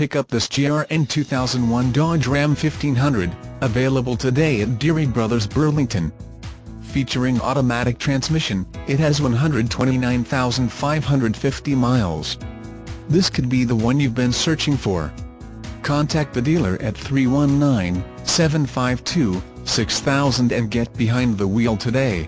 pick up this GRN 2001 Dodge Ram 1500, available today at Deery Brothers Burlington. Featuring automatic transmission, it has 129,550 miles. This could be the one you've been searching for. Contact the dealer at 319-752-6000 and get behind the wheel today.